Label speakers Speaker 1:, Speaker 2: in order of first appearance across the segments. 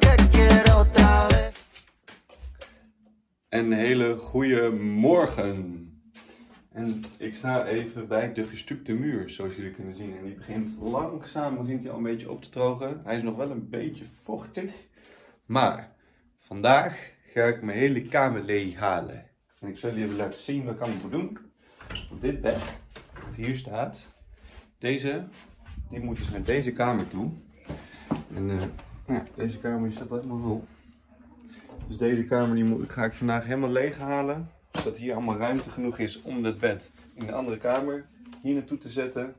Speaker 1: que quiero otra vez.
Speaker 2: Een hele goede morgen. En ik sta even bij de gestukte muur, zoals jullie kunnen zien. En die begint langzaam begint hij al een beetje op te drogen. Hij is nog wel een beetje vochtig. Maar vandaag ga ik mijn hele kamer leeg halen. En ik zal jullie even laten zien wat ik allemaal moet doen. Want dit bed, dat hier staat, deze, die moet dus naar deze kamer toe. En eh, ja, deze kamer staat helemaal vol. Dus deze kamer die moet, ga ik vandaag helemaal leeg halen. Zodat hier allemaal ruimte genoeg is om het bed in de andere kamer hier naartoe te zetten.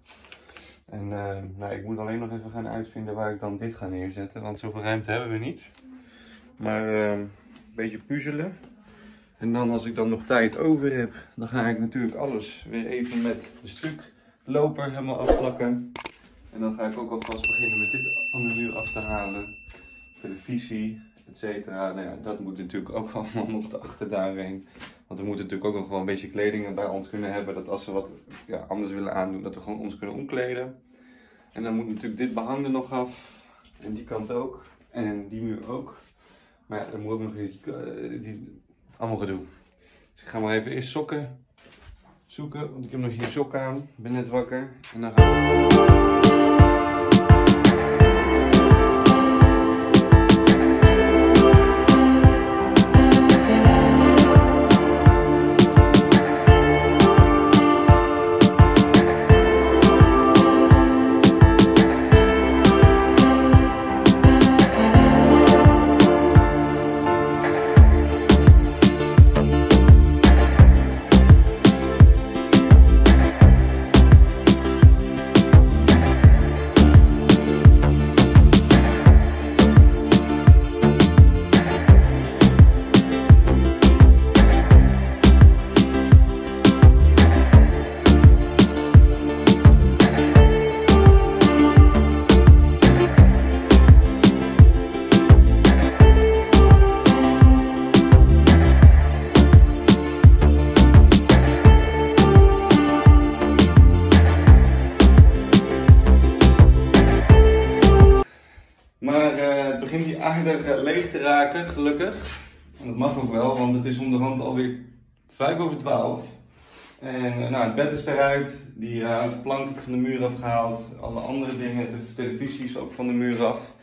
Speaker 2: En eh, nou, ik moet alleen nog even gaan uitvinden waar ik dan dit ga neerzetten. Want zoveel ruimte hebben we niet. Maar eh, een beetje puzzelen. En dan als ik dan nog tijd over heb, dan ga ik natuurlijk alles weer even met de stukloper helemaal afplakken. En dan ga ik ook alvast beginnen met dit van de muur af te halen. Televisie, et cetera. Nou ja, dat moet natuurlijk ook allemaal nog achter daarheen. Want we moeten natuurlijk ook nog wel een beetje kleding bij ons kunnen hebben. Dat als we wat ja, anders willen aandoen, dat we gewoon ons kunnen omkleden. En dan moet natuurlijk dit behang er nog af. En die kant ook. En die muur ook. Maar ja, dan moet ook nog eens die, eh, die, allemaal gedoe. Dus ik ga maar even eerst sokken zoeken. Want ik heb nog hier sokken aan. Ik ben net wakker. En dan gaan we... gelukkig. En dat mag ook wel, want het is onderhand alweer 5 over 12. En eh, nou, het bed is eruit, die uh, plank van de muur afgehaald, alle andere dingen, de televisie is ook van de muur af.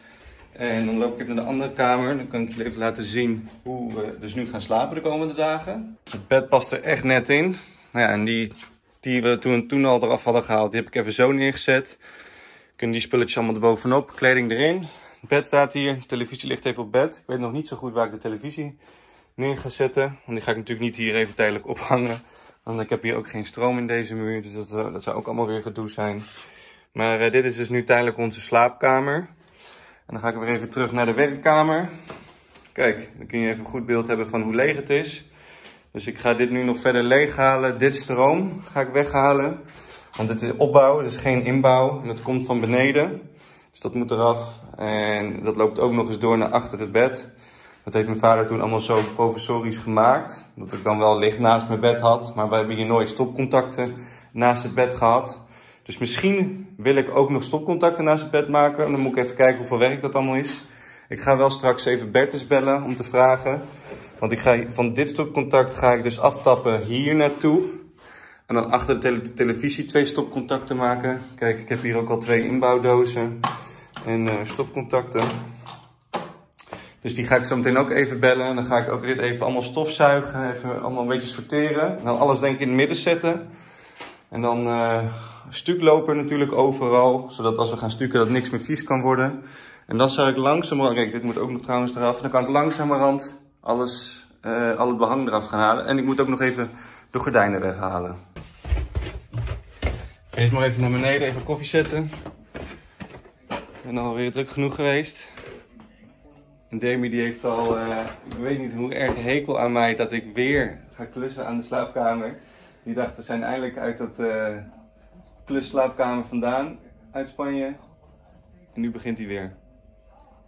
Speaker 2: En dan loop ik even naar de andere kamer, dan kan ik je even laten zien hoe we dus nu gaan slapen de komende dagen. Het bed past er echt net in. Nou ja, en die die we toen, toen al eraf hadden gehaald, die heb ik even zo neergezet. Kunnen die spulletjes allemaal erbovenop, kleding erin. Bed staat hier, de televisie ligt even op bed. Ik weet nog niet zo goed waar ik de televisie neer ga zetten. Want die ga ik natuurlijk niet hier even tijdelijk ophangen. Want ik heb hier ook geen stroom in deze muur, dus dat, eh, dat zou ook allemaal weer gedoe zijn. Maar uh, dit is dus nu tijdelijk onze slaapkamer. En dan ga ik weer even terug naar de werkkamer. Kijk, dan kun je even een goed beeld hebben van hoe leeg het is. Dus ik ga dit nu nog verder leeghalen. Dit stroom ga ik weghalen. Want dit is opbouw, dus geen inbouw. En dat komt van beneden. Dat moet eraf. En dat loopt ook nog eens door naar achter het bed. Dat heeft mijn vader toen allemaal zo provisorisch gemaakt. Dat ik dan wel licht naast mijn bed had. Maar we hebben hier nooit stopcontacten naast het bed gehad. Dus misschien wil ik ook nog stopcontacten naast het bed maken. En dan moet ik even kijken hoeveel werk dat allemaal is. Ik ga wel straks even Bertus bellen om te vragen. Want ik ga van dit stopcontact ga ik dus aftappen hier naartoe. En dan achter de tele televisie twee stopcontacten maken. Kijk, ik heb hier ook al twee inbouwdozen en uh, stopcontacten. Dus die ga ik zo meteen ook even bellen. En dan ga ik ook dit even allemaal stofzuigen. Even allemaal een beetje sorteren. En dan alles denk ik in het midden zetten. En dan uh, stukloper natuurlijk overal. Zodat als we gaan stukken dat niks meer vies kan worden. En dan zal ik langzamerhand... Kijk, dit moet ook nog trouwens eraf. Dan kan ik langzamerhand alles, uh, al het behang eraf gaan halen. En ik moet ook nog even de gordijnen weghalen. Eerst maar even naar beneden, even koffie zetten. Ben alweer druk genoeg geweest. En Demi die heeft al, uh, ik weet niet hoe erg hekel aan mij dat ik weer ga klussen aan de slaapkamer. Die dacht, we zijn eindelijk uit dat uh, klusslaapkamer vandaan, uit Spanje. En nu begint hij weer.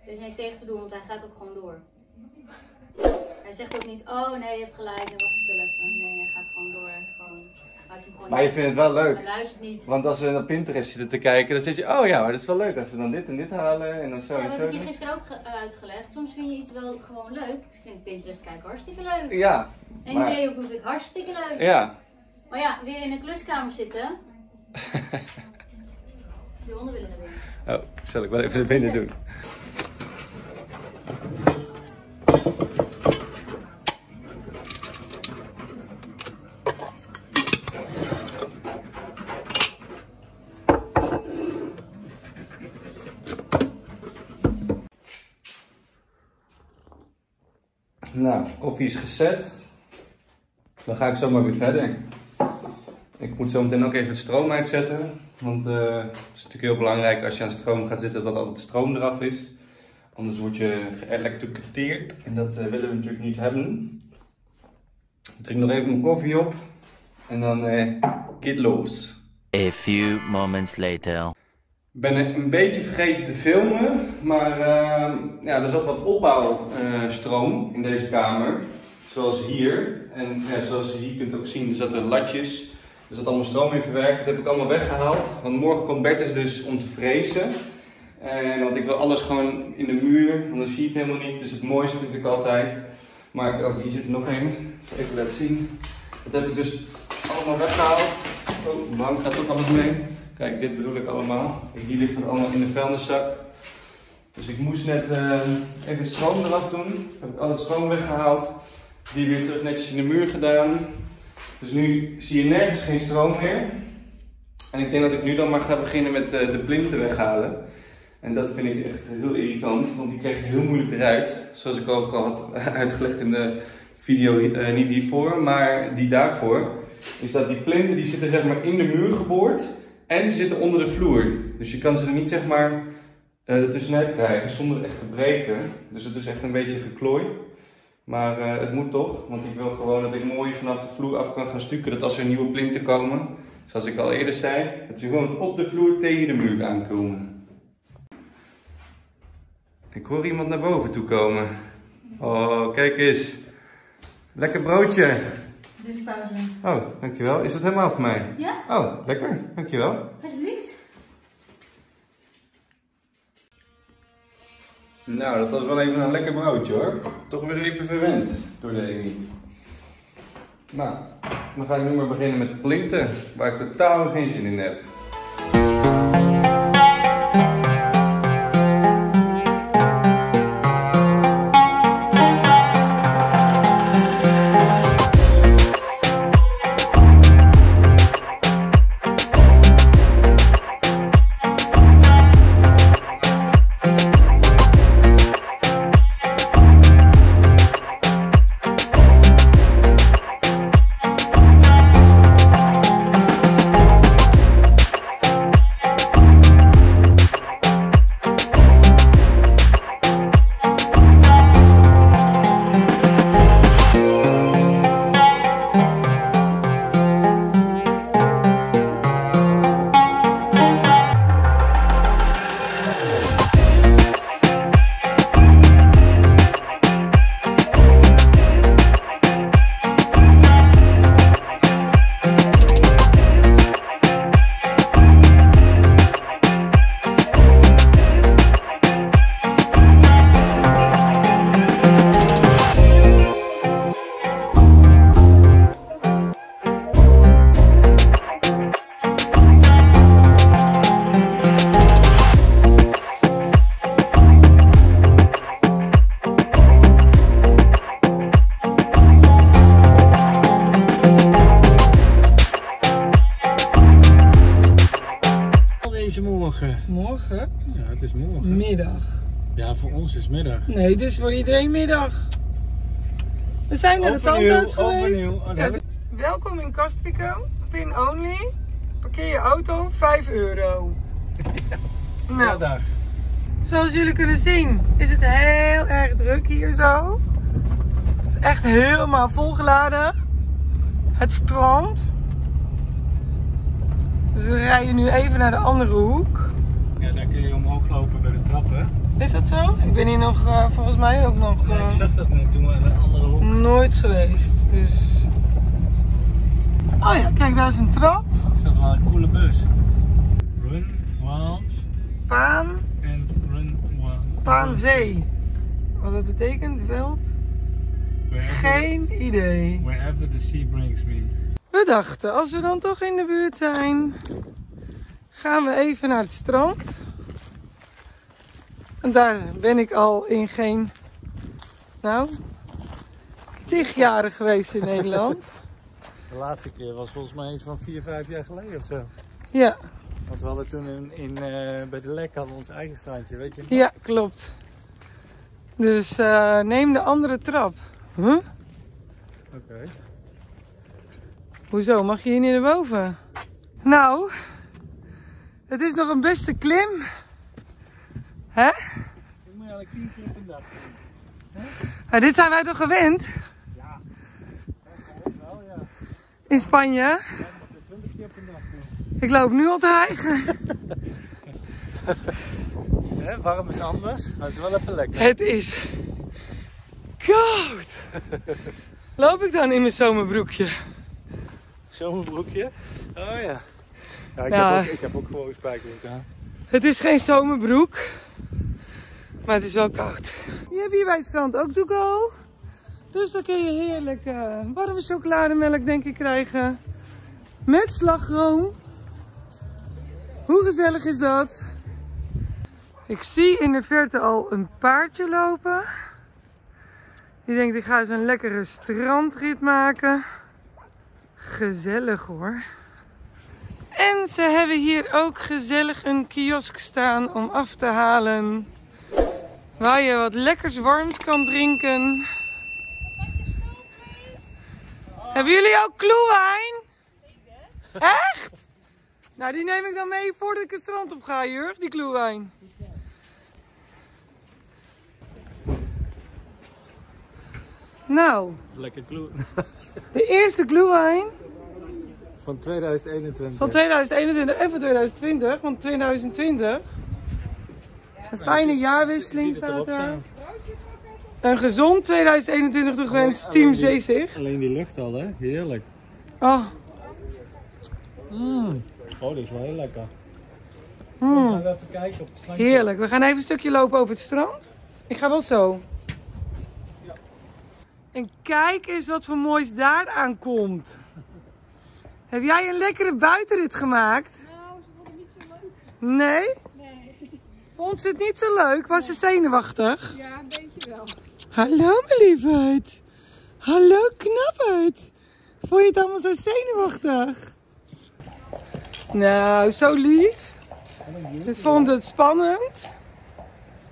Speaker 3: Er is niks tegen te doen, want hij gaat ook gewoon door. Hij zegt ook niet, oh nee, je hebt gelijk, wacht ik wel even. Nee, hij gaat gewoon door. Heeft gewoon gewoon
Speaker 2: Maar je vindt het wel leuk.
Speaker 3: Hij luistert niet.
Speaker 2: Want als we naar Pinterest zitten te kijken, dan zit je, oh ja, maar dat is wel leuk als we dan dit en dit halen en dan zo
Speaker 3: Ja,
Speaker 2: en
Speaker 3: dat
Speaker 2: zo.
Speaker 3: heb ik gisteren ook eh, uitgelegd. Soms vind je iets wel gewoon leuk. Ik vind Pinterest kijken hartstikke leuk.
Speaker 2: Ja,
Speaker 3: En
Speaker 2: maar-
Speaker 3: ideeën ook vind ik hartstikke leuk.
Speaker 2: ja.
Speaker 3: Maar ja, weer in een kluskamer zitten. De honden willen naar binnen.
Speaker 2: Oh, zal ik wel even naar binnen doen. Nou, koffie is gezet. Dan ga ik zo maar weer verder. Ik moet zo meteen ook even het stroom uitzetten. Want eh, het is natuurlijk heel belangrijk als je aan stroom gaat zitten dat altijd stroom eraf is. Anders word je geëlektrocuteerd en dat eh, willen we natuurlijk niet hebben. Ik drink nog even mijn koffie op en dan eh get los.
Speaker 4: A few moments later.
Speaker 2: Ben een beetje vergeten te filmen, maar eh, ja, er zat wat opbouwstroom in deze kamer. Zoals hier. En ja, zoals je hier kunt ook zien, er zaten latjes. Er zat allemaal stroom in verwerkt. Dat heb ik allemaal weggehaald. Want morgen komt Bertus dus om te frezen. En want ik wil alles gewoon in de muur, want dan zie je het helemaal niet. Dus het mooiste vind ik altijd. Maar oh, hier zit er nog één. Even laten zien. Dat heb ik dus allemaal weggehaald. Oh, de bank gaat ook alles mee. Kijk, dit bedoel ik allemaal. Hier ligt het allemaal in de vuilniszak. Dus ik moest net eh, even stroom eraf doen. Heb ik al het stroom weggehaald. Die weer terug netjes in de muur gedaan. Dus nu zie je nergens geen stroom meer. En ik denk dat ik nu dan maar ga beginnen met eh, de plinten weghalen. En dat vind ik echt heel irritant, want die krijg je heel moeilijk eruit. Zoals ik ook al had uitgelegd in de video, eh, niet hiervoor, maar die daarvoor. Is dat die plinten die zitten zeg maar in de muur geboord en ze zitten onder de vloer. Dus je kan ze er niet zeg maar eh ertussenuit krijgen zonder echt te breken. Dus het is echt een beetje geklooi. Maar eh, het moet toch, want ik wil gewoon dat ik mooi vanaf de vloer af kan gaan stukken. Dat als er nieuwe plinten komen, zoals ik al eerder zei, dat ze gewoon op de vloer tegen de muur aankomen. Ik hoor iemand naar boven toe komen. Oh, kijk eens. Lekker broodje.
Speaker 3: Lunchpauze.
Speaker 2: Oh, dankjewel. Is dat helemaal voor mij?
Speaker 3: Ja,
Speaker 2: Oh, lekker. Dankjewel.
Speaker 3: alsjeblieft.
Speaker 2: Nou, dat was wel even een lekker broodje hoor. Toch weer even verwend door de Amy. Nou, dan ga ik nu maar beginnen met de plinten, waar ik totaal geen zin in heb.
Speaker 5: Morgen.
Speaker 6: Morgen?
Speaker 5: Ja, het is morgen.
Speaker 6: Middag.
Speaker 5: Ja, voor ons is middag.
Speaker 6: Nee, het is voor iedereen middag. We zijn naar de tandarts geweest.
Speaker 5: Oh,
Speaker 6: Ja, Welkom in Castrico. Pin only. Parkeer je auto, 5 euro.
Speaker 5: Ja,
Speaker 6: Nou, zoals jullie kunnen zien is het heel erg druk hier zo. Het is echt helemaal volgeladen. Het stroomt. Dus we rijden nu even naar de andere hoek.
Speaker 5: Ja, daar kun je omhoog lopen bij de trappen.
Speaker 6: Is dat zo? Ik ben hier nog, eh, volgens mij ook nog...
Speaker 5: Ja,
Speaker 6: eh,
Speaker 5: ik zag dat net toen we aan de andere hoek.
Speaker 6: Nooit geweest, dus. Oh ja, kijk, daar is een trap.
Speaker 5: Is dat wel een coole bus? Run Wild
Speaker 6: Paan,
Speaker 5: en Run Wild.
Speaker 6: Paanzee. Wat dat betekent, veld?
Speaker 5: Wherever,
Speaker 6: Geen idee.
Speaker 5: wherever the sea brings me.
Speaker 6: We dachten, als we dan toch in de buurt zijn, gaan we even naar het strand. En daar ben ik al in geen, nou, tig jaren geweest in Nederland.
Speaker 5: De laatste keer was volgens mij iets van 4, 5 jaar geleden of zo.
Speaker 6: Ja,
Speaker 5: Want we hadden toen in, in, eh, bij de Lek hadden we ons eigen strandje, weet je?
Speaker 6: ja, klopt. Dus eh, neem de andere trap. Huh?
Speaker 5: Oké.
Speaker 6: Hoezo? Mag je hier niet naar boven? Nou, het is nog een beste klim. Hè?
Speaker 5: Ik moet eigenlijk 10 keer op een dag doen.
Speaker 6: Maar dit zijn wij toch gewend
Speaker 5: Wel ja,
Speaker 6: in Spanje?
Speaker 5: moeten 20 keer dag.
Speaker 6: Ik loop nu al te hijgen.
Speaker 5: Hè, warm is anders, maar het is wel even lekker.
Speaker 6: Het is koud. Loop ik dan in mijn zomerbroekje?
Speaker 5: Zomerbroekje? Oh ja. Ja, ik,
Speaker 6: Ja.
Speaker 5: Heb, ook, ik heb ook gewoon spijkerbroek aan.
Speaker 6: Het is geen zomerbroek, maar het is wel koud. Je hebt hier bij het strand ook to go. Dus dan kun je heerlijk eh, warme chocolademelk denk ik krijgen. Met slagroom. Hoe gezellig is dat? Ik zie in de verte al een paardje lopen. Die denkt ik ga eens een lekkere strandrit maken. Gezellig hoor. En ze hebben hier ook gezellig een kiosk staan om af te halen. Waar je wat lekkers warms kan drinken. Hebben jullie ook kloewijn? Echt? Nou, die neem ik dan mee voordat ik het strand op ga, Jurg, die kloewijn. Nou,
Speaker 5: Lekker kloe.
Speaker 6: de eerste kloewijn
Speaker 5: Van 2021.
Speaker 6: van 2021 en van 2020, want 2020. Een fijne jaarwisseling staat daar. Een gezond 2021 toegewenst Team Zeezig.
Speaker 5: Alleen die lucht al, hè? Heerlijk.
Speaker 6: Oh,
Speaker 5: Mm. Oh, dit is wel heel lekker.
Speaker 6: mm,
Speaker 5: Gaan we even kijken op het
Speaker 6: heerlijk. We gaan even een stukje lopen over het strand. Ik ga wel zo. En kijk eens wat voor moois daar aankomt. Heb jij een lekkere buitenrit gemaakt?
Speaker 3: Nou, ze vond het niet zo leuk.
Speaker 6: Nee?
Speaker 3: Nee.
Speaker 6: Vond ze het niet zo leuk? Was ze zenuwachtig?
Speaker 3: Ja, een beetje wel.
Speaker 6: Hallo mijn lieverd. Hallo knapperd. Vond je het allemaal zo zenuwachtig? Nou, zo lief. Ik vond het spannend.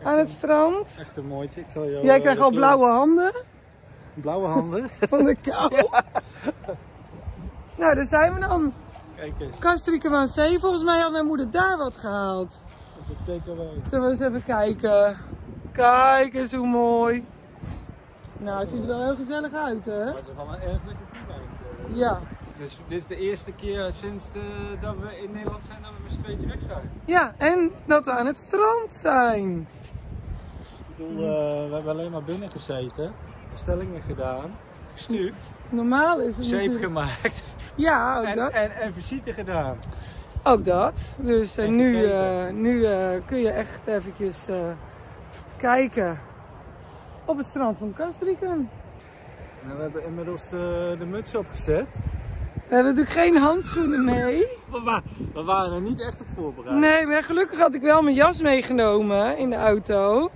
Speaker 6: Aan het strand.
Speaker 5: Echt een mooitje. Ik zal jou,
Speaker 6: Jij
Speaker 5: eh,
Speaker 6: krijgt al
Speaker 5: kleur-
Speaker 6: blauwe handen
Speaker 5: Blauwe handen.
Speaker 6: van de kou. Nou, daar zijn we dan.
Speaker 5: Kijk eens.
Speaker 6: Castricum aan Zee. Volgens mij had mijn moeder daar wat gehaald. Zullen we eens even kijken? Kijk eens hoe mooi. Nou, het ziet er wel heel gezellig uit, hè?
Speaker 5: Maar het is wel een erg lekker.
Speaker 6: Ja.
Speaker 5: Dus dit is de eerste keer sinds de, dat we in Nederland zijn dat we met z'n tweetje weg zijn.
Speaker 6: Ja, en dat we aan het strand zijn.
Speaker 5: Ik bedoel, eh, we hebben alleen maar binnen gezeten, bestellingen gedaan, gestuurd,
Speaker 6: Normaal is het
Speaker 5: zeep
Speaker 6: natuurlijk-
Speaker 5: gemaakt
Speaker 6: Ja, ook
Speaker 5: en,
Speaker 6: dat.
Speaker 5: en, en visite gedaan.
Speaker 6: Ook dat. Dus eh,
Speaker 5: En
Speaker 6: nu, eh, nu eh, kun je echt eventjes kijken op het strand van Castricum.
Speaker 5: En we hebben inmiddels de muts opgezet.
Speaker 6: We hebben natuurlijk geen handschoenen mee.
Speaker 5: We, wa- we waren er niet echt op voorbereid.
Speaker 6: Nee, maar gelukkig had ik wel mijn jas meegenomen in de auto.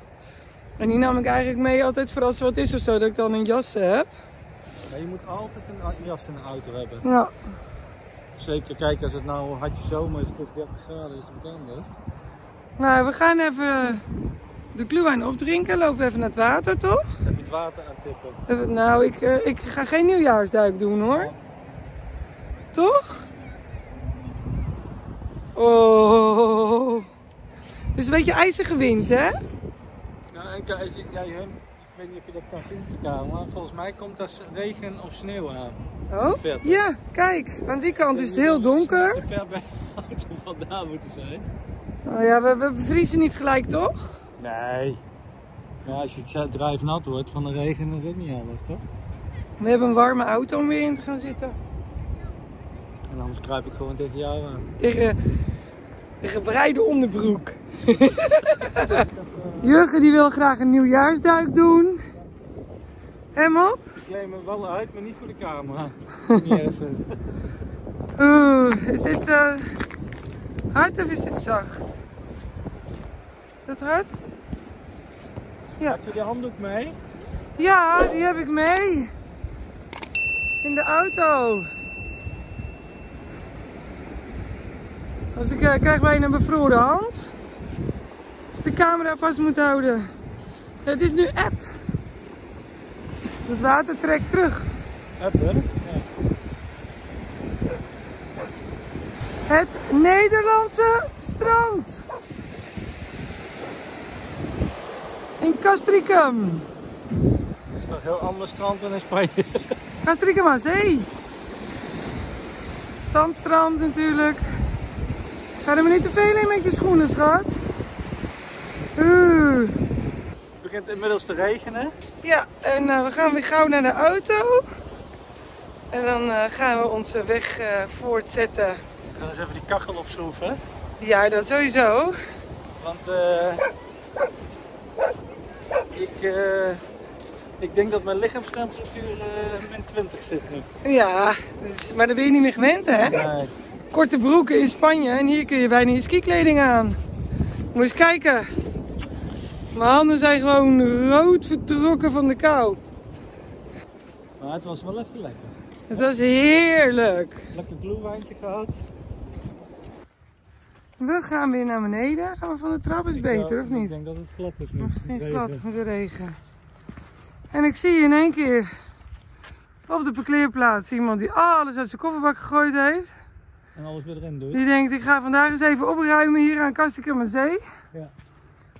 Speaker 6: En die nam ik eigenlijk mee altijd voor als er wat is of zo, dat ik dan een jas heb.
Speaker 5: Maar je moet altijd een jas in de auto hebben.
Speaker 6: Ja.
Speaker 5: Zeker, kijk, als het nou hartje zomer is, het is 30 graden, is het wat anders.
Speaker 6: Nou, we gaan even de kluwijn opdrinken. Lopen we even naar het water, toch?
Speaker 5: Even het water aantippen.
Speaker 6: Eh, Nou, ik, eh, ik ga geen nieuwjaarsduik doen hoor. Toch? Oh. Het is een beetje ijzige wind, hè?
Speaker 5: Nou, en kijk, jij, hun, ik weet niet of je dat kan zien op de kamer, maar volgens mij komt s- regen of sneeuw aan.
Speaker 6: Oh, ja, kijk. Aan die kant is het heel donker.
Speaker 5: Te ver bij de auto vandaan moeten zijn.
Speaker 6: Oh ja, we, we bevriezen niet gelijk, toch?
Speaker 5: Nee. Ja, als je het drijfnat wordt van de regen, dan ook niet anders, toch?
Speaker 6: We hebben een warme auto om weer in te gaan zitten.
Speaker 5: En anders kruip ik gewoon tegen jou aan.
Speaker 6: Tegen de gebreide onderbroek. Jurgen die wil graag een nieuwjaarsduik doen. Hem op?
Speaker 5: Ik kleed me wel uit, maar niet voor de camera. Niet even.
Speaker 6: Oeh, is dit eh, hard of is dit zacht? Is dat hard?
Speaker 5: Had je de handdoek mee?
Speaker 6: Ja, die heb ik mee. In de auto. Als ik eh, krijg bijna een bevroren hand. Als ik de camera vast moet houden. Het is nu app. Het water trekt terug.
Speaker 5: Even. Ja.
Speaker 6: Het Nederlandse strand. In Castricum.
Speaker 5: Dat is toch heel ander strand dan in Spanje.
Speaker 6: Castricum aan zee. Zandstrand natuurlijk. Ga er maar niet te veel in met je schoenen, schat. Oeh.
Speaker 5: Het begint inmiddels te regenen.
Speaker 6: Ja, en eh, we gaan weer gauw naar de auto. En dan eh, gaan we onze weg eh, voortzetten.
Speaker 5: We gaan eens even die kachel opschroeven.
Speaker 6: Ja, dat sowieso.
Speaker 5: Want ik, ik denk dat mijn lichaamstemperatuur min 20 zit nu.
Speaker 6: Ja, is- maar daar ben je niet meer gewend, hè?
Speaker 5: Nee.
Speaker 6: Korte broeken in Spanje en hier kun je bijna je skikleding aan. Moet je eens kijken. Mijn handen zijn gewoon rood vertrokken van de kou.
Speaker 5: Maar het was wel even lekker.
Speaker 6: Het was heerlijk.
Speaker 5: Lekker gloewijntje gehad.
Speaker 6: We gaan weer naar beneden. Gaan we van de trap? Is
Speaker 5: Ik
Speaker 6: beter of
Speaker 5: Ik
Speaker 6: niet?
Speaker 5: denk dat het glad is nu.
Speaker 6: Misschien
Speaker 5: Regen.
Speaker 6: glad met de regen. En ik zie in één keer op de parkeerplaats iemand die alles uit zijn kofferbak gegooid heeft.
Speaker 5: En alles weer erin doet.
Speaker 6: Die denkt, ik ga vandaag eens even opruimen hier aan Kastikum Zee.
Speaker 5: Ja.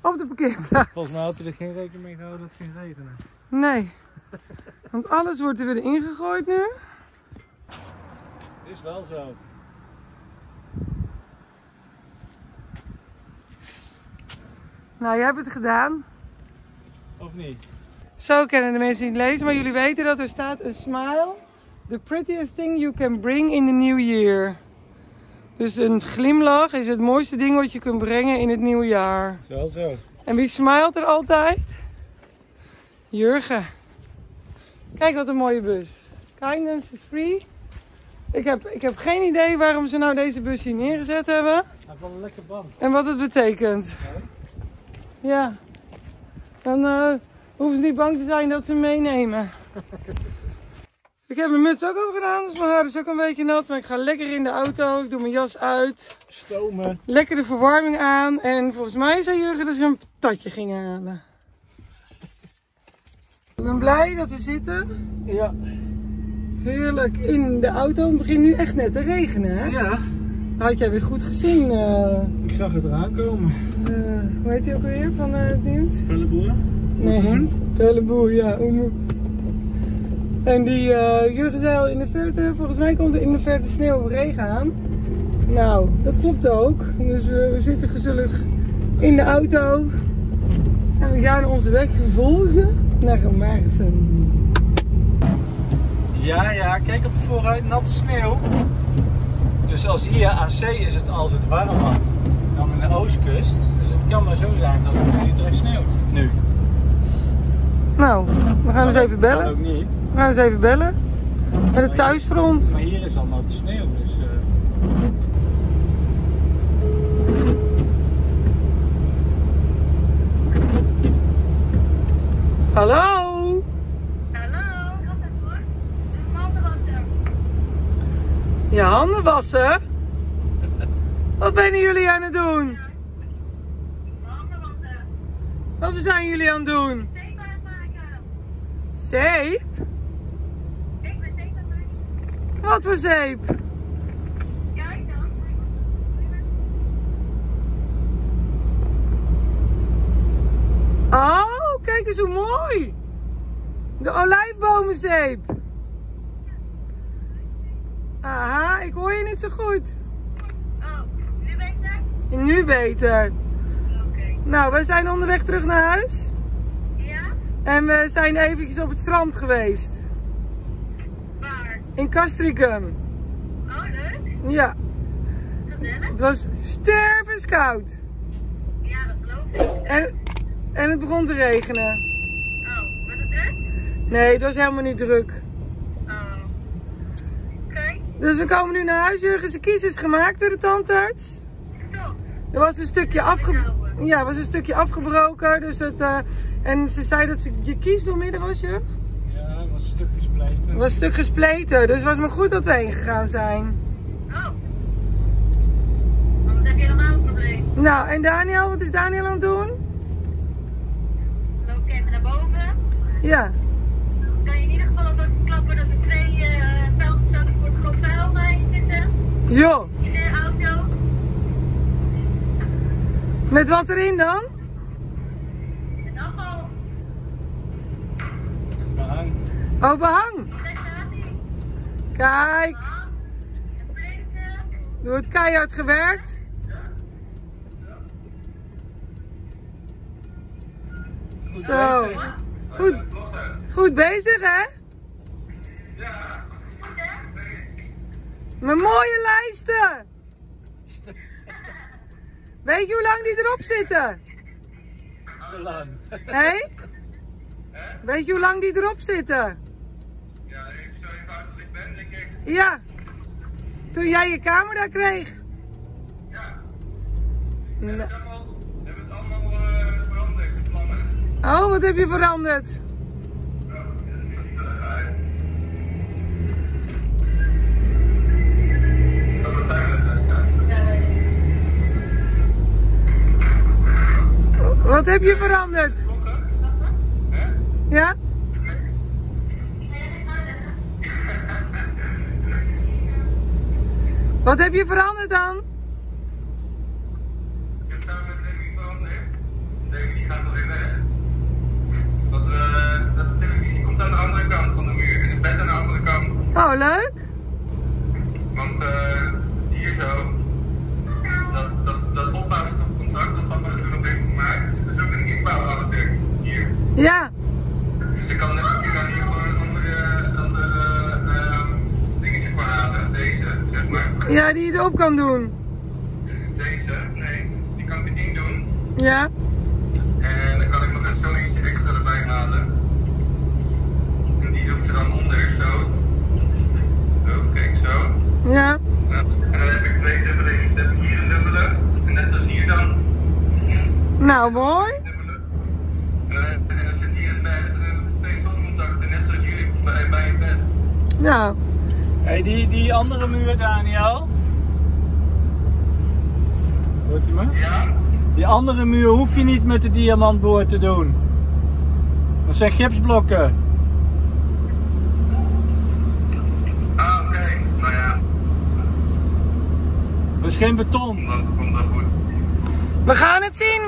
Speaker 6: Op de parkeerplaats.
Speaker 5: Volgens mij had hij er geen rekening mee gehouden dat het ging regenen.
Speaker 6: Nee. Want alles wordt er weer ingegooid nu.
Speaker 5: Is wel zo.
Speaker 6: Nou, jij hebt het gedaan.
Speaker 5: Of niet?
Speaker 6: Zo kennen de mensen niet lezen, maar jullie weten dat er staat a smile. The prettiest thing you can bring in the new year. Dus een glimlach is het mooiste ding wat je kunt brengen in het nieuwe jaar.
Speaker 5: Zo, zo.
Speaker 6: En wie smilt er altijd? Jurgen. Kijk wat een mooie bus. Kindness is free. Ik heb, ik heb geen idee waarom ze nou deze bus hier neergezet hebben.
Speaker 5: Hij heeft wel een lekker band.
Speaker 6: En wat het betekent. Ja. Dan eh, hoeven ze niet bang te zijn dat ze meenemen. Ik heb mijn muts ook al gedaan, dus mijn haar is ook een beetje nat. Maar ik ga lekker in de auto. Ik doe mijn jas uit.
Speaker 5: Stomen.
Speaker 6: Lekker de verwarming aan. En volgens mij zei Jurgen dat ze een patatje gingen halen. Ik ben blij dat we zitten.
Speaker 5: Ja.
Speaker 6: Heerlijk in de auto. Het begint nu echt net te regenen, hè?
Speaker 5: Ja.
Speaker 6: Had jij weer goed gezien. eh
Speaker 5: Ik zag het eraan komen.
Speaker 6: eh, hoe heet hij ook alweer van eh, het nieuws?
Speaker 5: Pelleboer.
Speaker 6: Nee, Pelleboer, ja. Oemoe. En die eh Jurgen zei al in de verte, volgens mij komt er in de verte sneeuw of regen aan. Nou, dat klopt ook. Dus eh, we zitten gezellig in de auto. En we gaan onze weg vervolgen naar Maarten.
Speaker 5: Ja, ja, kijk op de vooruit, natte sneeuw. Dus als hier aan zee is het altijd warmer dan in de oostkust. Dus het kan maar zo zijn dat het in Utrecht sneeuwt. Nu.
Speaker 6: Nou, we gaan eens even bellen.
Speaker 5: ook niet.
Speaker 6: We gaan eens even bellen. Met het thuisfront.
Speaker 5: Maar hier is al natte sneeuw, dus... eh,
Speaker 6: Hallo?
Speaker 3: Hallo, wat het hoor? De handen wassen.
Speaker 6: Je handen wassen? Wat ben jullie aan het doen?
Speaker 3: Handen wassen.
Speaker 6: Wat zijn jullie aan het doen?
Speaker 3: Het maken.
Speaker 6: Zeep?
Speaker 3: Ik ben zeep aan het maken.
Speaker 6: Wat voor zeep?
Speaker 3: Kijk dan.
Speaker 6: Oh, kijk eens hoe mooi. De olijfbomenzeep. Aha, ik hoor je niet zo goed.
Speaker 3: Oh, nu beter?
Speaker 6: Nu beter.
Speaker 3: Oké.
Speaker 6: Nou, we zijn onderweg terug naar huis.
Speaker 3: Ja?
Speaker 6: En we zijn eventjes op het strand geweest. In Castricum.
Speaker 3: Oh, leuk.
Speaker 6: Ja,
Speaker 7: Gezellig?
Speaker 6: het was stervenskoud.
Speaker 7: Ja, dat geloof ik.
Speaker 6: En, en het begon te regenen.
Speaker 7: Oh, was het druk?
Speaker 6: Nee, het was helemaal niet druk.
Speaker 7: Oh. Oké,
Speaker 6: Dus we komen nu naar huis. Jurgen's kies is gemaakt door de tandarts.
Speaker 7: top.
Speaker 6: Er was een stukje, afge... ja, was een stukje afgebroken. Dus het, eh, En ze zei dat ze je kies door midden was, Jurg?
Speaker 5: Ja, het was een stuk gespleten.
Speaker 6: Het was een stuk gespleten. Dus het was maar goed dat we heen gegaan zijn.
Speaker 7: Oh. Anders heb je helemaal een probleem.
Speaker 6: Nou, en Daniel, wat is Daniel aan het doen?
Speaker 7: Loop even naar boven.
Speaker 6: Ja.
Speaker 7: Kan je in ieder geval alvast verklappen dat er twee eh vuilniszakken voor het groot vuil in zitten?
Speaker 6: Joh,
Speaker 7: In de auto.
Speaker 6: met wat erin dan?
Speaker 7: Met afval.
Speaker 5: Behang.
Speaker 6: Oh, behang.
Speaker 7: Daar staat hij.
Speaker 6: Kijk, er wordt keihard gewerkt. Zo. Goed, goed bezig, hè? Mijn mooie lijsten. Weet je hoe lang die erop zitten?
Speaker 5: Te lang.
Speaker 6: Hé? Weet je hoe lang die erop zitten?
Speaker 2: Ja, ik zo even oud als ik ben, denk ik.
Speaker 6: Ja. Toen jij je camera kreeg.
Speaker 2: Ja. We hebben het allemaal eh, veranderd, de plannen.
Speaker 6: Oh, wat heb je veranderd? Wat heb je veranderd? Ja? Wat heb je veranderd dan?
Speaker 2: Ik heb samen met Remy veranderd. Die gaat nog weer weg. Dat, we, dat de televisie komt aan de andere kant van de muur en het bed aan de andere kant.
Speaker 6: Oh, leuk.
Speaker 2: Want eh
Speaker 6: die erop kan doen.
Speaker 2: Deze, nee, die kan ik erin doen.
Speaker 6: Ja.
Speaker 2: En dan kan ik nog een zo'n eentje extra erbij halen. En die doet ze dan onder, zo. Zo, kijk, zo.
Speaker 6: Ja.
Speaker 2: Nou, En dan heb ik twee dubbele, dan heb ik hier een dubbele. En net zoals hier dan,
Speaker 6: Nou, mooi.
Speaker 2: En dan, zit hier het bed en dan stopcontacten, net zoals jullie bij, bij je bed.
Speaker 6: Nou.
Speaker 5: Hey, die, die andere muur, Daniel. Me?
Speaker 2: Ja?
Speaker 5: Die andere muur hoef je niet met de diamantboor te doen. Dat zijn gipsblokken.
Speaker 2: Ah, oké. Nou ja,
Speaker 5: Dat is geen beton.
Speaker 2: dan komt dat goed.
Speaker 6: We gaan het zien.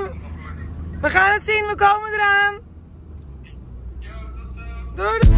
Speaker 6: We gaan het zien. We komen eraan.
Speaker 2: Yo, tot zo.
Speaker 6: Doei.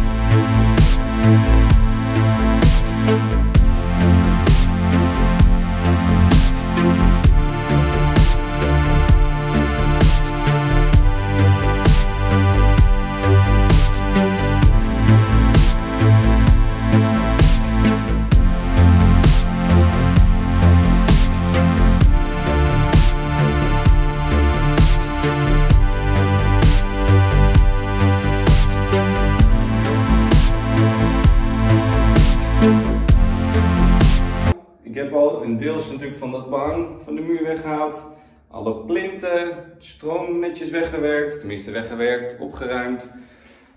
Speaker 2: Een deels natuurlijk van dat behang van de muur weggehaald. Alle plinten, stroom netjes weggewerkt, tenminste weggewerkt, opgeruimd.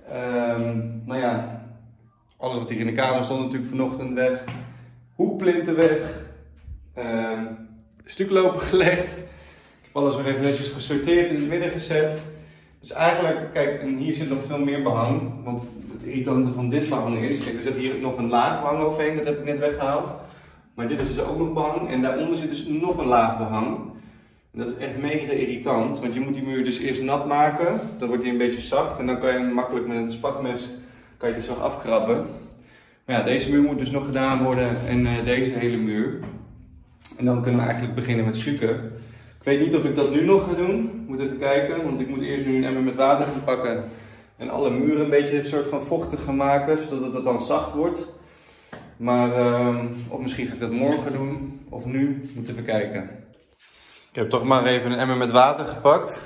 Speaker 2: Ehm, nou ja, alles wat hier in de kamer stond natuurlijk vanochtend weg. Hoekplinten weg. Ehm stuklopen gelegd. Ik heb alles weer even netjes gesorteerd in het midden gezet. Dus eigenlijk, kijk, en hier zit nog veel meer behang. Want het irritante van dit behang is, kijk, er zit hier nog een laag behang overheen, dat heb ik net weggehaald. Maar dit is dus ook nog behang en daaronder zit dus nog een laag behang. En dat is echt mega irritant, want je moet die muur dus eerst nat maken. Dan wordt die een beetje zacht en dan kan je hem makkelijk met een spakmes kan je het zo afkrabben. Maar ja, deze muur moet dus nog gedaan worden en eh, deze hele muur. En dan kunnen we eigenlijk beginnen met suiker. Ik weet niet of ik dat nu nog ga doen. Ik moet even kijken, want ik moet eerst nu een emmer met water gaan pakken. En alle muren een beetje een soort van vochtig gaan maken, zodat het dan zacht wordt. Maar, ehm, of misschien ga ik dat morgen doen, of nu, moet even kijken. Ik heb toch maar even een emmer met water gepakt.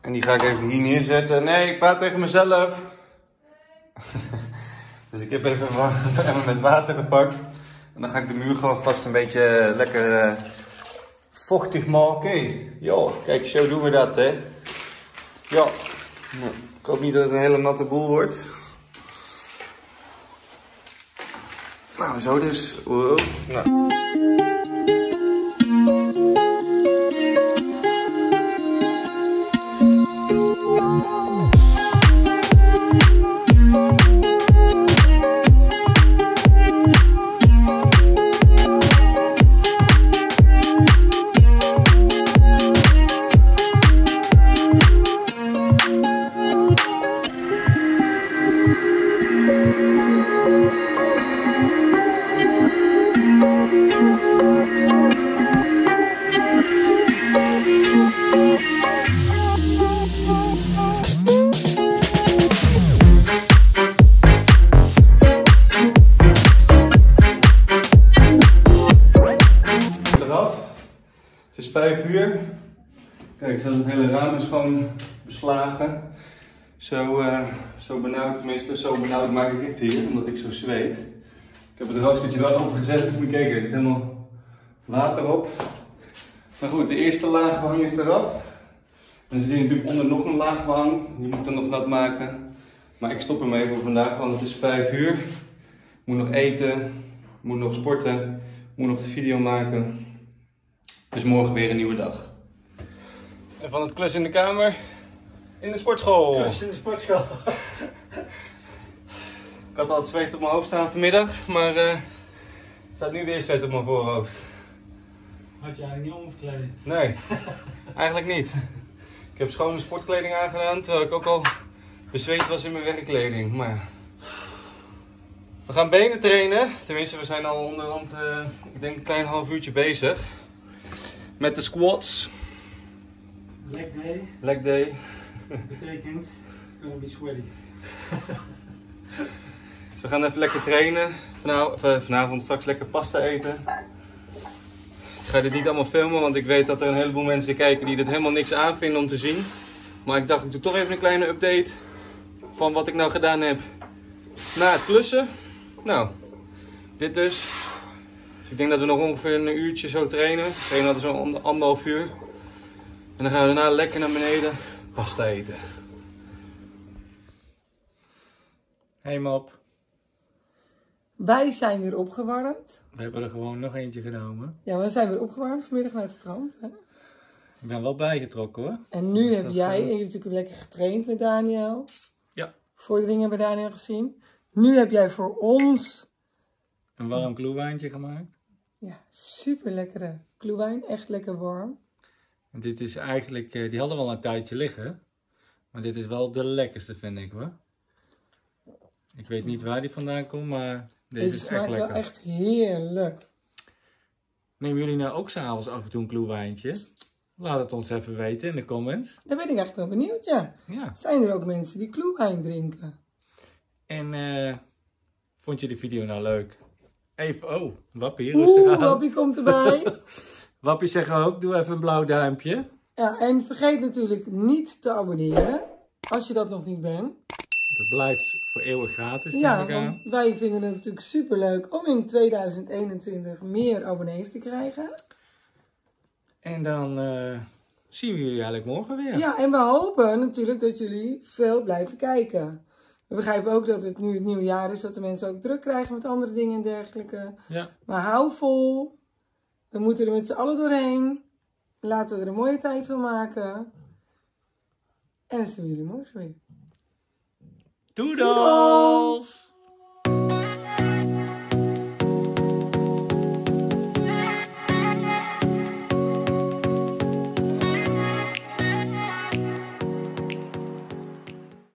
Speaker 2: En die ga ik even hier neerzetten. Nee, ik praat tegen mezelf. dus ik heb even een emmer met water gepakt. En dan ga ik de muur gewoon vast een beetje lekker eh, vochtig maken. Jo, kijk, zo doen we dat, hè. Ja. Nou, ik hoop niet dat het een hele natte boel wordt. Nou, zo dus. Wow. Nou. Zo, eh, zo benauwd, tenminste zo benauwd maak ik het hier, omdat ik zo zweet. Ik heb het roostertje wel opengezet. Moet je kijken, er zit helemaal water op. Maar goed, de eerste laag behang is eraf. Dan zit hier natuurlijk onder nog een laag behang. Die moet dan nog nat maken. Maar ik stop ermee voor vandaag, want het is 5 uur. Ik moet nog eten, moet nog sporten, moet nog de video maken. Dus morgen weer een nieuwe dag. En van het klus in de kamer in de sportschool.
Speaker 5: In de sportschool.
Speaker 2: Ik had al zweet op mijn hoofd staan vanmiddag, maar eh, er staat nu weer zweet op mijn voorhoofd.
Speaker 5: Had je eigenlijk niet omverkleding?
Speaker 2: Nee, eigenlijk niet. Ik heb schone sportkleding aangedaan, terwijl ik ook al bezweet was in mijn werkkleding. Maar ja. we gaan benen trainen. Tenminste, we zijn al onderhand, eh, ik denk een klein half uurtje bezig. Met de squats.
Speaker 5: Leg day
Speaker 2: Leg day.
Speaker 5: Betekent it's gonna be sweaty.
Speaker 2: Dus we gaan even lekker trainen. Eh, vanavond straks lekker pasta eten. Ik ga dit niet allemaal filmen, want ik weet dat er een heleboel mensen kijken die dit helemaal niks aanvinden om te zien. Maar ik dacht, ik doe toch even een kleine update van wat ik nou gedaan heb na het klussen. Nou, dit dus. Dus ik denk dat we nog ongeveer een uurtje zo trainen. We trainen altijd zo'n ander- anderhalf uur. En dan gaan we daarna lekker naar beneden pasta eten.
Speaker 5: Hey mop,
Speaker 6: Wij zijn weer opgewarmd.
Speaker 5: we hebben er gewoon nog eentje genomen.
Speaker 6: Ja, we zijn weer opgewarmd vanmiddag naar het strand. Hè?
Speaker 5: Ik ben wel bijgetrokken hoor.
Speaker 6: En nu heb jij, je hebt natuurlijk lekker getraind met Daniel.
Speaker 5: Ja.
Speaker 6: Vorderingen bij Daniel gezien. Nu heb jij voor ons
Speaker 5: Een warm kloewijntje gemaakt.
Speaker 6: ja, super lekkere kloewijn. Echt lekker warm.
Speaker 5: En dit is eigenlijk, eh, die hadden we al een tijdje liggen. Maar dit is wel de lekkerste vind ik hoor. Ik weet niet waar die vandaan komt, maar deze, is echt
Speaker 6: smaakt wel echt heerlijk.
Speaker 5: Nemen jullie nou ook s'avonds af en toe een kloewijntje? Laat het ons even weten in de comments.
Speaker 6: Daar ben ik eigenlijk wel benieuwd, ja.
Speaker 5: Ja.
Speaker 6: Zijn er ook mensen die kloewijn drinken?
Speaker 5: En eh, vond je de video nou leuk? Even, oh, Wappie, rustig
Speaker 6: Oeh,
Speaker 5: aan.
Speaker 6: Wappie komt erbij.
Speaker 5: Wappie zegt ook, doe even een blauw duimpje.
Speaker 6: ja, en vergeet natuurlijk niet te abonneren. Als je dat nog niet bent.
Speaker 5: Dat blijft voor eeuwig gratis,
Speaker 6: Ja,
Speaker 5: neem ik aan.
Speaker 6: want wij vinden het natuurlijk super leuk om in 2021 meer abonnees te krijgen.
Speaker 5: En dan eh, zien we jullie eigenlijk morgen weer.
Speaker 6: Ja, en we hopen natuurlijk dat jullie veel blijven kijken. We begrijpen ook dat het nu het nieuwe jaar is, dat de mensen ook druk krijgen met andere dingen en dergelijke.
Speaker 5: Ja.
Speaker 6: Maar hou vol. We moeten er met z'n allen doorheen. Laten we er een mooie tijd van maken. En dan zien we jullie morgen weer.
Speaker 5: Doedels!